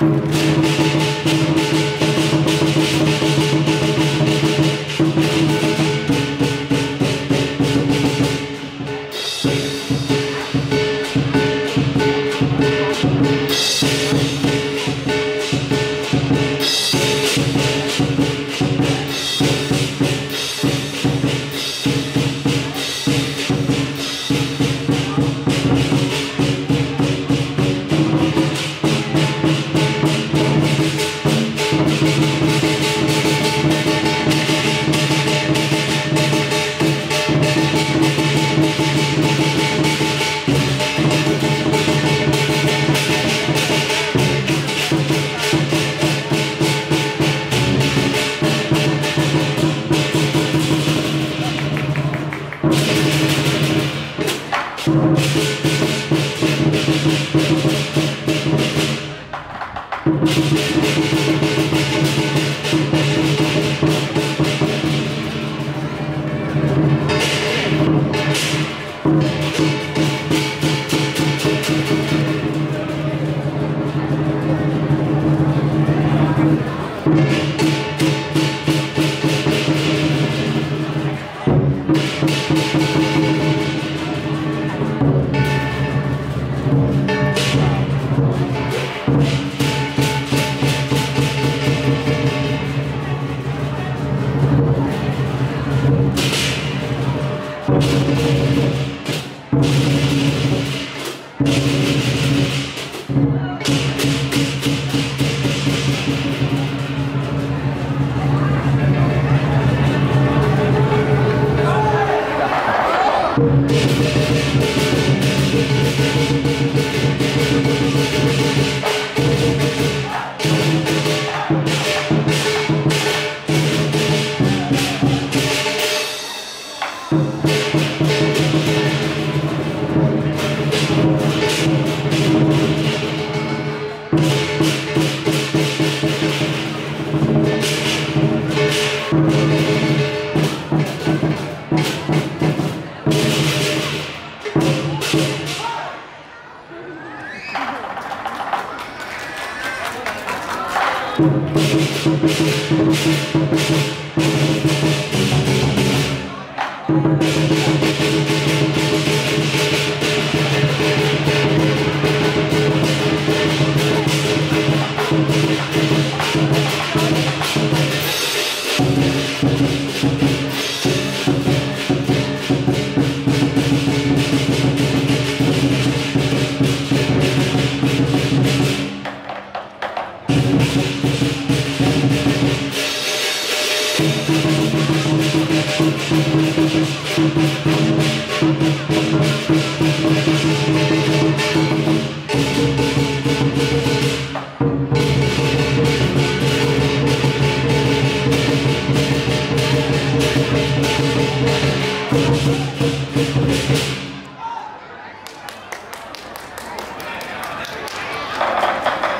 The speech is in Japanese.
Música Thank